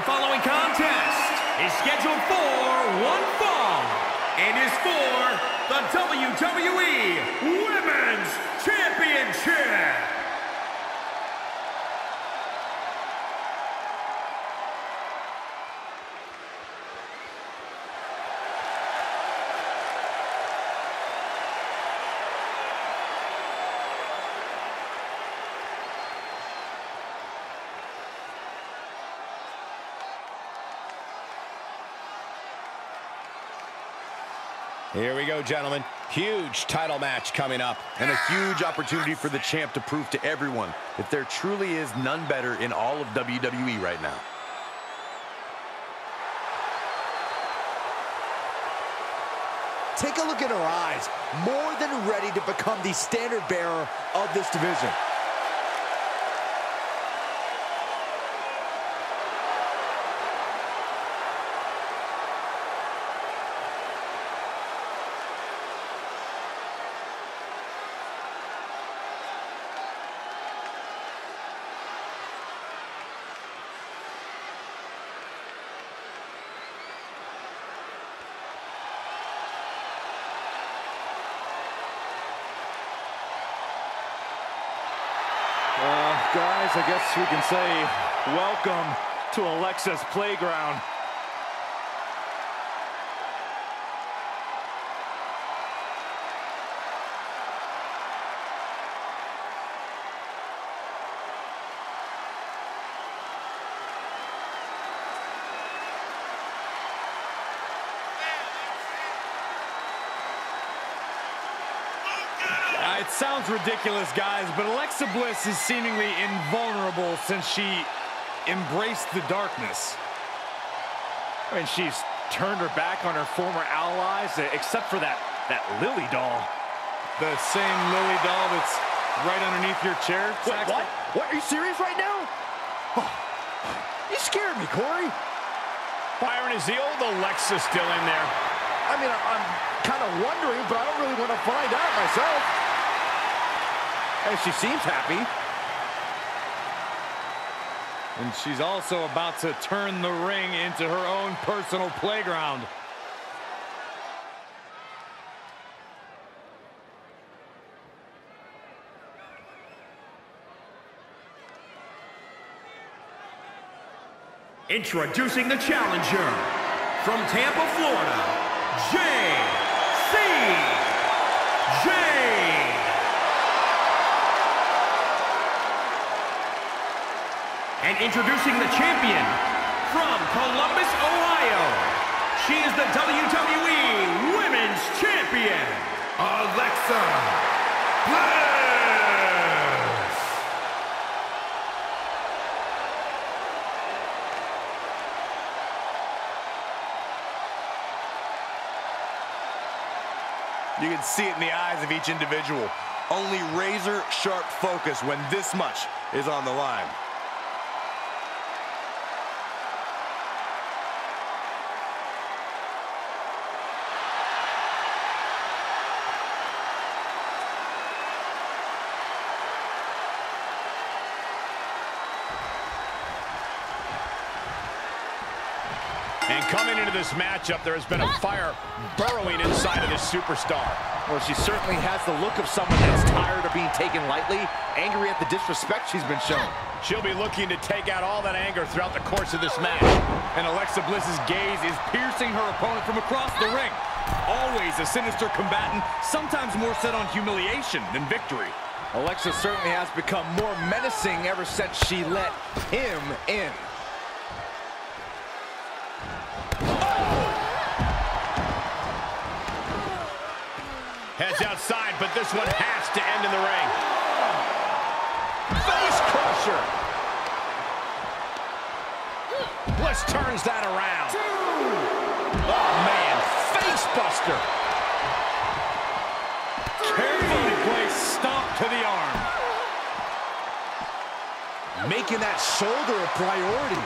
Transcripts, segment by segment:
The following contest is scheduled for one fall and is for the WWE Women's Championship. Here we go, gentlemen. Huge title match coming up. And a huge opportunity for the champ to prove to everyone that there truly is none better in all of WWE right now. Take a look at her eyes. More than ready to become the standard bearer of this division. Guys, I guess we can say welcome to Alexa's playground. It sounds ridiculous, guys, but Alexa Bliss is seemingly invulnerable since she embraced the darkness. I mean, she's turned her back on her former allies, uh, except for that, that Lily doll. The same Lily doll that's right underneath your chair, Wait, what? What? Are you serious right now? Oh, you scared me, Corey. Byron, is the old Alexa still in there? I mean, I'm kind of wondering, but I don't really want to find out myself. And she seems happy. And she's also about to turn the ring into her own personal playground. Introducing the challenger from Tampa, Florida, Jacy And introducing the champion from Columbus, Ohio. She is the WWE Women's Champion, Alexa Bliss. You can see it in the eyes of each individual. Only razor sharp focus when this much is on the line. And coming into this matchup, there has been a fire burrowing inside of this superstar. Well, she certainly has the look of someone that's tired of being taken lightly, angry at the disrespect she's been shown. She'll be looking to take out all that anger throughout the course of this match. And Alexa Bliss's gaze is piercing her opponent from across the ring. Always a sinister combatant, sometimes more set on humiliation than victory. Alexa certainly has become more menacing ever since she let him in. Heads outside, but this one has to end in the ring. Face crusher. Bliss turns that around. Oh, man. Face buster. Carefully placed stomp to the arm. Making that shoulder a priority.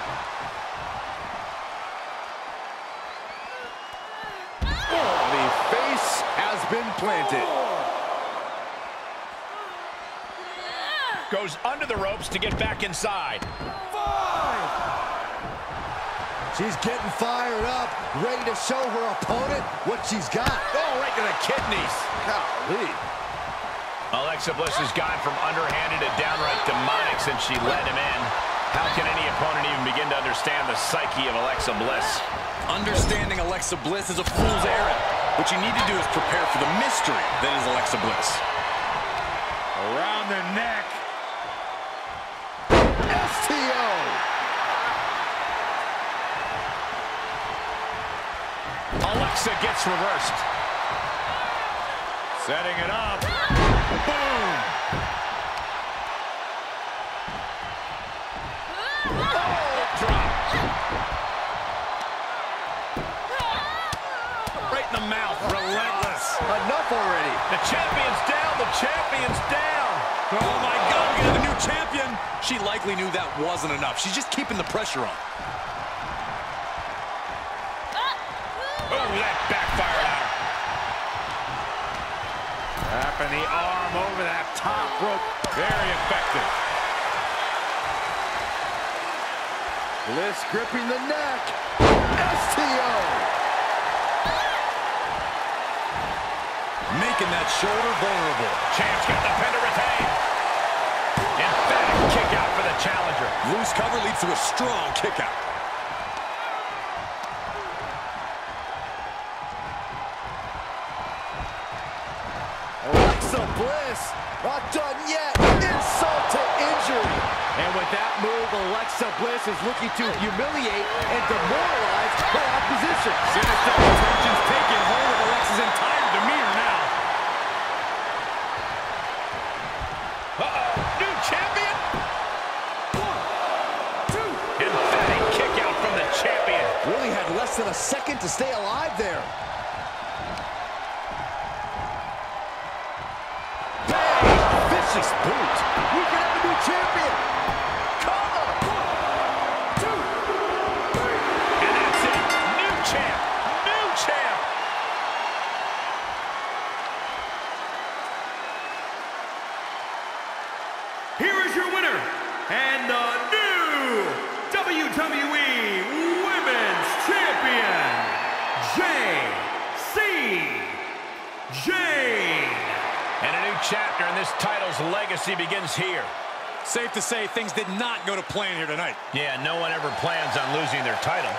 Planted. Goes under the ropes to get back inside. She's getting fired up, ready to show her opponent what she's got. Oh, right to the kidneys. Golly. Alexa Bliss has gone from underhanded to downright demonic since she led him in. How can any opponent even begin to understand the psyche of Alexa Bliss? Understanding Alexa Bliss is a fool's errand. What you need to do is prepare for the mystery that is Alexa Bliss. Around the neck. STO. Alexa gets reversed. Setting it up. Boom. Champion's down. The champion's down. Oh, my God, we got a new champion. She likely knew that wasn't enough. She's just keeping the pressure on. Ah. Oh, that backfired on her. Wrapping the arm over that top rope. Very effective. Bliss gripping the neck. STO. Making that shoulder vulnerable. Champ's got the pin to retain. Emphatic kick out for the challenger. Loose cover leads to a strong kick out. Alexa Bliss. Not done yet. Insult to injury. And with that move, Alexa Bliss is looking to humiliate and demoralize her opposition. Sinister intentions taking hold of Alexa's entire demeanor stay alive there. Bang! Vicious boot. We can have a new champion. And that's it. New champ. New champ. Here is your winner, and the chapter in this title's legacy begins here. Safe to say things did not go to plan here tonight. Yeah, no one ever plans on losing their title.